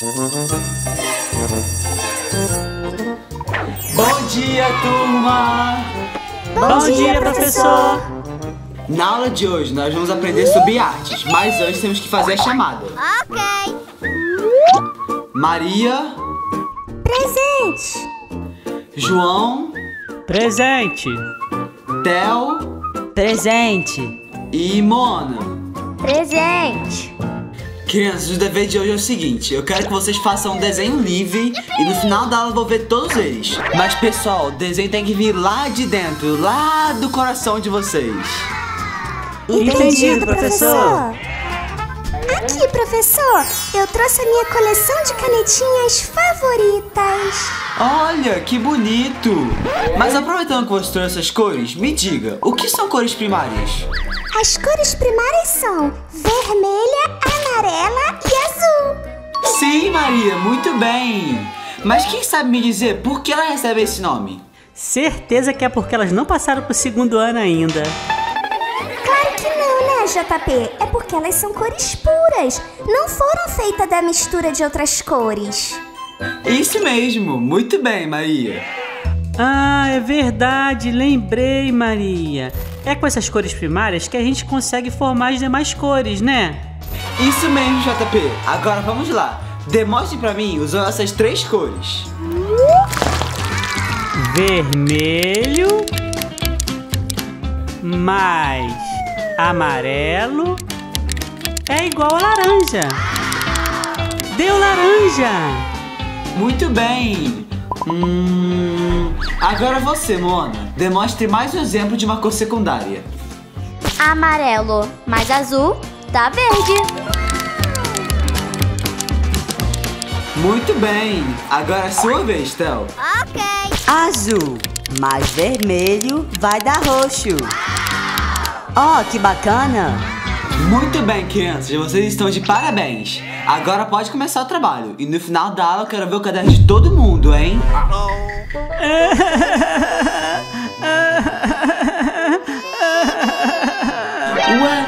Bom dia, turma! Bom, Bom dia, dia, professor! Na aula de hoje nós vamos aprender sobre artes, mas antes temos que fazer a chamada. Ok. Maria. Presente. João. Presente. Theo. Presente. E Mona. Presente. Crianças, o dever de hoje é o seguinte: eu quero que vocês façam um desenho livre e no final da aula eu vou ver todos eles. Mas pessoal, o desenho tem que vir lá de dentro, lá do coração de vocês. Entendido, professor. Aqui, professor, eu trouxe a minha coleção de canetinhas favoritas. Olha, que bonito! Mas aproveitando que você trouxe essas cores, me diga, o que são cores primárias? As cores primárias são vermelha, amarela e azul. Sim, Maria, muito bem. Mas quem sabe me dizer por que ela recebe esse nome? Certeza que é porque elas não passaram pro segundo ano ainda. Claro que não, né, JP? É porque elas são cores puras. Não foram feitas da mistura de outras cores. Isso mesmo, muito bem, Maria. Ah, é verdade, lembrei, Maria. É com essas cores primárias que a gente consegue formar as demais cores, né? Isso mesmo, JP. Agora vamos lá. Demonstre pra mim usando essas três cores. Vermelho mais amarelo é igual a laranja. Deu laranja! Muito bem! Hum, agora você, Mona. Demonstre mais um exemplo de uma cor secundária. Amarelo mais azul dá verde. Muito bem. Agora é sua vez, Tel. Ok. Azul mais vermelho vai dar roxo. Ó, oh, que bacana! Muito bem, crianças. Vocês estão de parabéns. Agora pode começar o trabalho. E no final da aula eu quero ver o caderno de todo mundo, hein? Ué,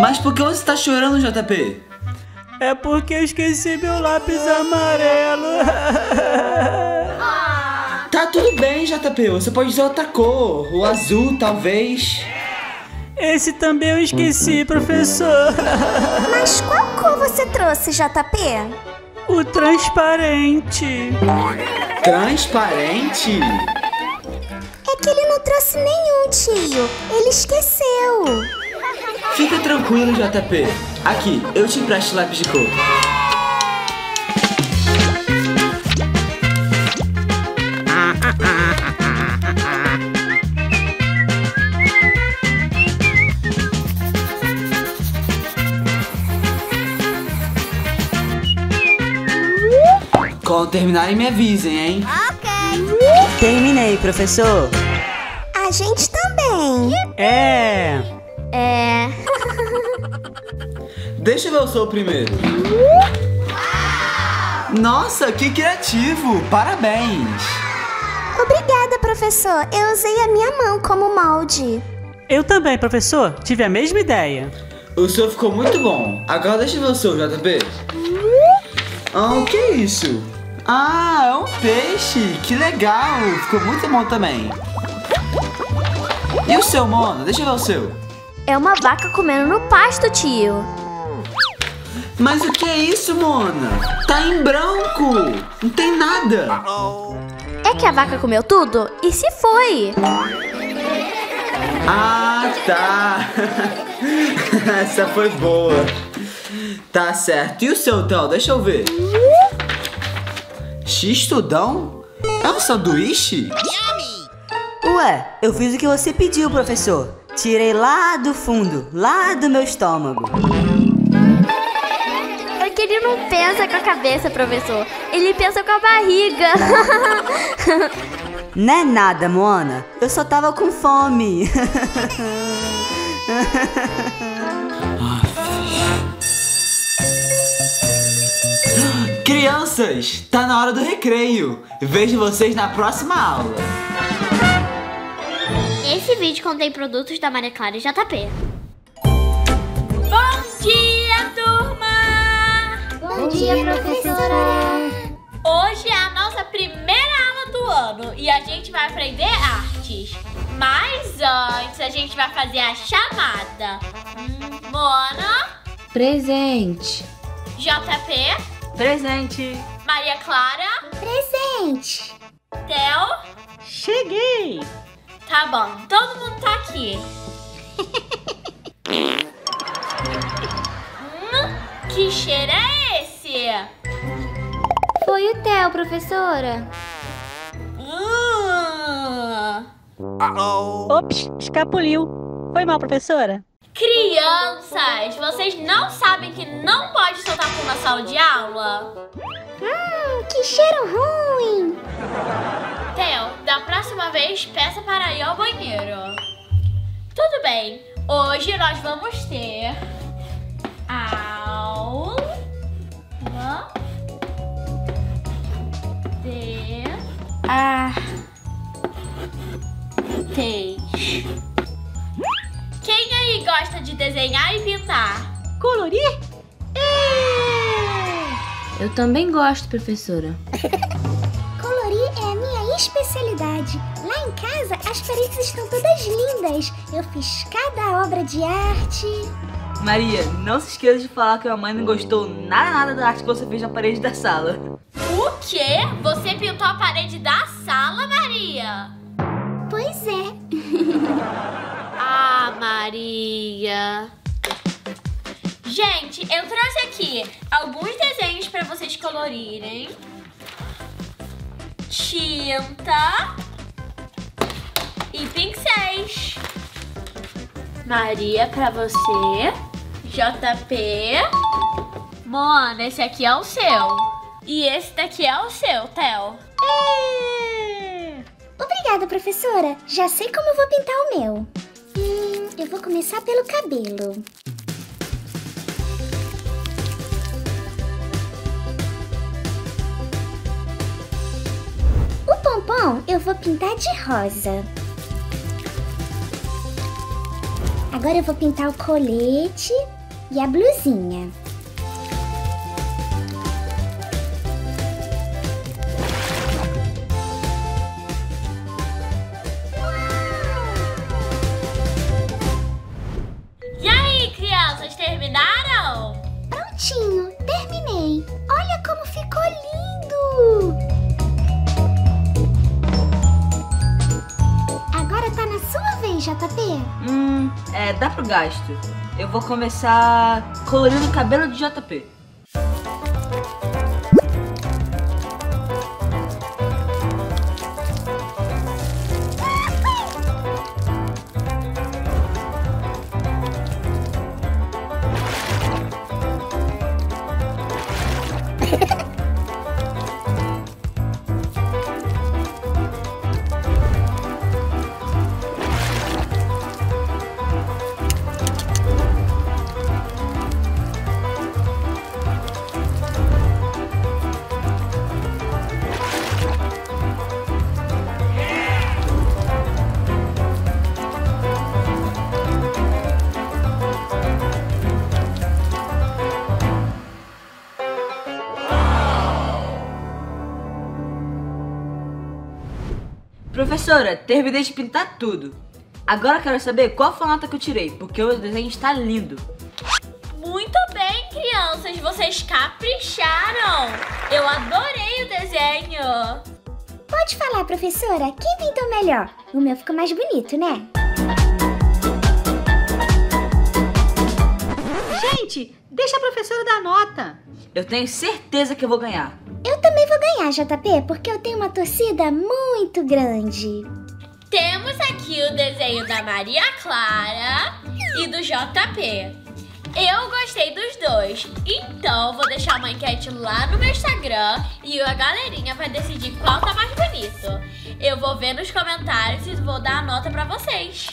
mas por que você está chorando, JP? É porque eu esqueci meu lápis amarelo. Tá tudo bem, JP. Você pode usar outra cor. O azul, talvez. Esse também eu esqueci, professor. Mas qual cor você trouxe, JP? O transparente. Transparente? É que ele não trouxe nenhum, tio. Ele esqueceu. Fica tranquilo, JP. Aqui, eu te empresto lápis de cor. Quando terminarem, me avisem, hein? Ok. Terminei, professor. A gente também. É. É. Deixa eu ver o seu primeiro. Nossa, que criativo! Parabéns! Obrigada, professor. Eu usei a minha mão como molde. Eu também, professor. Tive a mesma ideia. O seu ficou muito bom. Agora deixa eu ver o seu, JP. Ah, o que é isso? Ah, é um peixe! Que legal! Ficou muito bom também. E o seu, Mona? Deixa eu ver o seu. É uma vaca comendo no pasto, tio. Mas o que é isso, Mona? Tá em branco! Não tem nada! É que a vaca comeu tudo e se foi. Ah, tá! Essa foi boa. Tá certo. E o seu, Theo? Deixa eu ver. X-tudão? É um sanduíche? Ué, eu fiz o que você pediu, professor. Tirei lá do fundo, lá do meu estômago. Que ele não pensa com a cabeça, professor. Ele pensa com a barriga. Não é nada, Moana. Eu só tava com fome. Crianças, tá na hora do recreio. Vejo vocês na próxima aula. Esse vídeo contém produtos da Maria Clara e JP. Bom dia, dia, professora. Hoje é a nossa primeira aula do ano e a gente vai aprender artes. Mas antes a gente vai fazer a chamada. Hum, Mona, Presente. JP, Presente. Maria Clara, Presente. Theo. Cheguei. Tá bom, todo mundo tá aqui. hum, que cheiro é esse? Foi o Theo, professora. Hum. Ops, escapuliu. Foi mal, professora? Crianças, vocês não sabem que não pode soltar pum na sala de aula? Hum, que cheiro ruim. Theo, da próxima vez peça para ir ao banheiro. Tudo bem, hoje nós vamos ter também gosto, professora. Colorir é a minha especialidade. Lá em casa, as paredes estão todas lindas. Eu fiz cada obra de arte. Maria, não se esqueça de falar que a mãe não gostou nada, nada da arte que você fez na parede da sala. O quê? Você pintou a parede da sala, Maria? Pois é. Ah, Maria. Gente, eu trouxe aqui alguns desenhos para vocês colorirem. Tinta e pincéis. Maria, para você. JP. Mona, esse aqui é o seu. E esse daqui é o seu, Theo. Obrigada, professora. Já sei como vou pintar o meu. Hum, eu vou começar pelo cabelo. Eu vou pintar de rosa. Agora eu vou pintar o colete e a blusinha. JP. Hum, é, dá pro gasto. Eu vou começar colorindo o cabelo de JP. Professora, terminei de pintar tudo. Agora eu quero saber qual foi a nota que eu tirei, porque o desenho está lindo. Muito bem, crianças, vocês capricharam. Eu adorei o desenho. Pode falar, professora, quem pintou melhor? O meu ficou mais bonito, né? Gente, deixa a professora dar nota. Eu tenho certeza que eu vou ganhar. Eu também vou ganhar, JP, porque eu tenho uma torcida muito grande. Temos aqui o desenho da Maria Clara e do JP. Eu gostei dos dois, então vou deixar uma enquete lá no meu Instagram e a galerinha vai decidir qual tá mais bonito. Eu vou ver nos comentários e vou dar a nota pra vocês.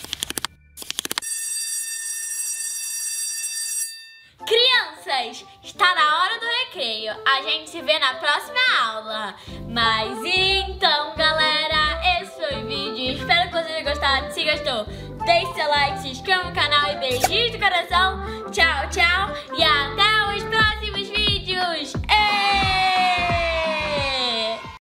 Crianças, está na hora recreio. A gente se vê na próxima aula. Mas então, galera, esse foi o vídeo. Espero que vocês tenham gostado. Se gostou, deixe seu like, se inscreva no canal e beijinhos do coração. Tchau, tchau e até os próximos